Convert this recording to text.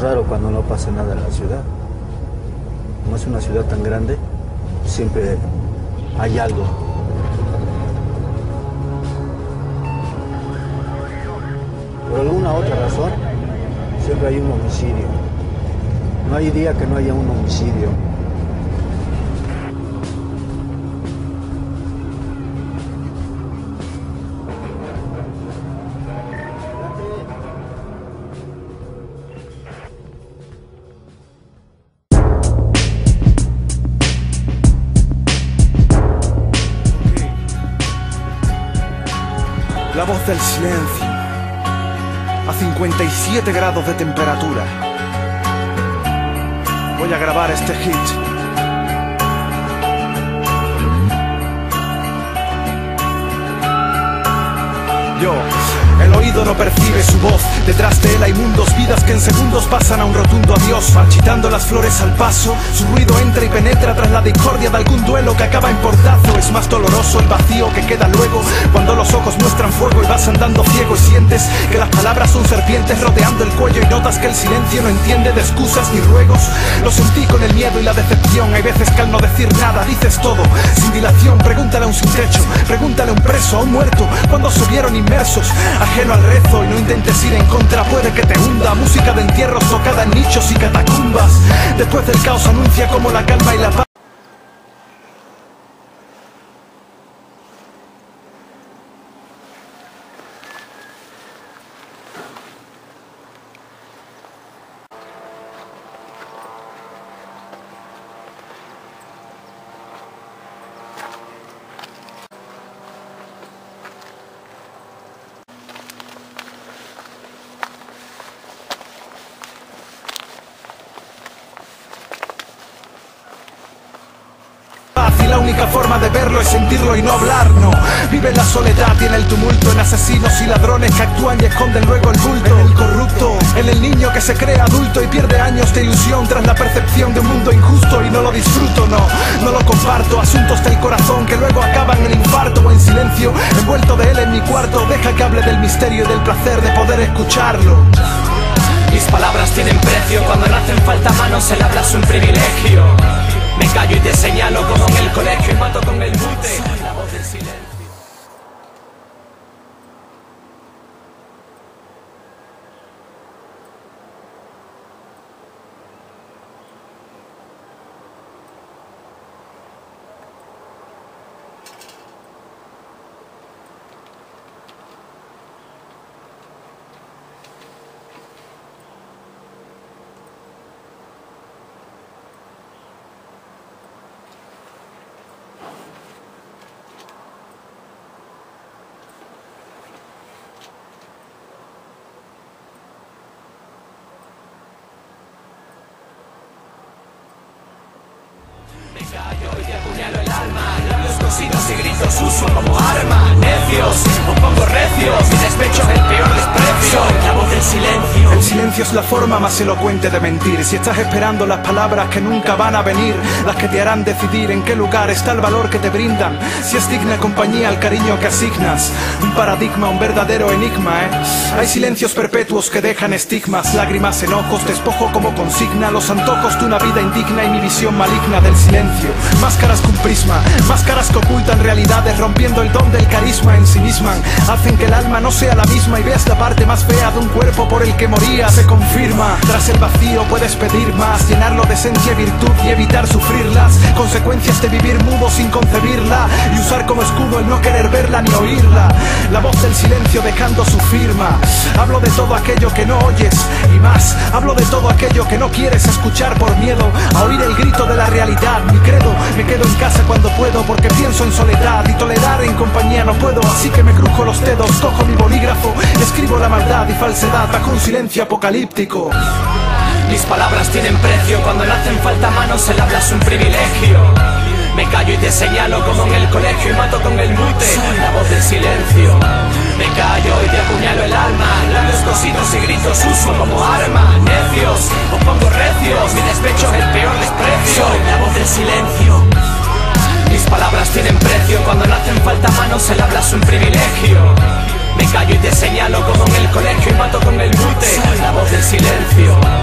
Raro cuando no pasa nada en la ciudad. Como es una ciudad tan grande, siempre hay algo. Por alguna otra razón, siempre hay un homicidio. No hay día que no haya un homicidio. Del silencio. A 57 grados de temperatura. Voy a grabar este hit. Yo, el oído no percibe su voz. Detrás de él hay mundos, vidas que en segundos pasan a un rotundo adiós. Marchitando las flores al paso, su ruido entra y penetra tras la discordia de algún duelo que acaba en portazo. Es más doloroso el vacío que queda luego cuando los ojos muestran fuego y vas andando ciego y sientes que las palabras son serpientes rodeando el cuello y notas que el silencio no entiende de excusas ni ruegos. Lo sentí con el miedo y la decepción. Hay veces que al no decir nada dices todo sin dilación. Pregúntale a un sin techo, pregúntale a un preso, a un muerto, cuando se vieron inmersos ajeno rezo y no intentes ir en contra, puede que te hunda. Música de entierros tocada en nichos y catacumbas. Después del caos anuncia como la calma y la paz. Y la única forma de verlo es sentirlo y no hablar, no. Vive la soledad y en el tumulto En asesinos y ladrones que actúan y esconden luego el bulto. En el corrupto, en el niño que se cree adulto Y pierde años de ilusión tras la percepción de un mundo injusto Y no lo disfruto, no, no lo comparto Asuntos del corazón que luego acaban en infarto O en silencio, envuelto de él en mi cuarto. Deja que hable del misterio y del placer de poder escucharlo. Mis palabras tienen precio cuando no hacen falta manos, el habla es un privilegio. Me callo y te señalo como en el colegio y mato con el mute. La voz del silencio. Callo y te apuñalo el alma. Labios cosidos y gritos uso como arma. Necios, un poco recios. Despecho es el peor La voz del silencio El silencio es la forma más elocuente de mentir. Si estás esperando las palabras que nunca van a venir, las que te harán decidir en qué lugar está el valor que te brindan, si es digna compañía el cariño que asignas. Un paradigma, un verdadero enigma, ¿eh? Hay silencios perpetuos que dejan estigmas, lágrimas, enojos, despojo como consigna, los antojos de una vida indigna y mi visión maligna del silencio. Máscaras con prisma, máscaras que ocultan realidades, rompiendo el don del carisma en sí misman, hacen que el alma no sea la misma y veas la parte más fea de un cuerpo por el que moría se confirma. Tras el vacío puedes pedir más, llenarlo de esencia y virtud y evitar sufrir las consecuencias de vivir mudo sin concebirla y usar como escudo el no querer verla ni oírla. La voz del silencio dejando su firma. Hablo de todo aquello que no oyes y más. Hablo de todo aquello que no quieres escuchar por miedo a oír el grito de la realidad. Mi credo, me quedo en casa cuando puedo porque pienso en soledad y tolerar en compañía no puedo. Así que me crujo los dedos, cojo mi bolígrafo, escribo la maldad y falsedad bajo un silencio apocalíptico. Mis palabras tienen precio cuando le hacen falta manos, el habla es un privilegio. Me callo y te señalo como en el colegio y mato con el mute. La voz del silencio. Me callo y te apuñalo el alma. Labios cosidos y gritos uso como arma. Necios, os pongo recios. Mi despecho es el peor desprecio. Soy la voz del silencio. Tienen precio. Cuando no hacen falta manos, el habla es un privilegio. Me callo y te señalo como en el colegio y mato con el mute. La voz del silencio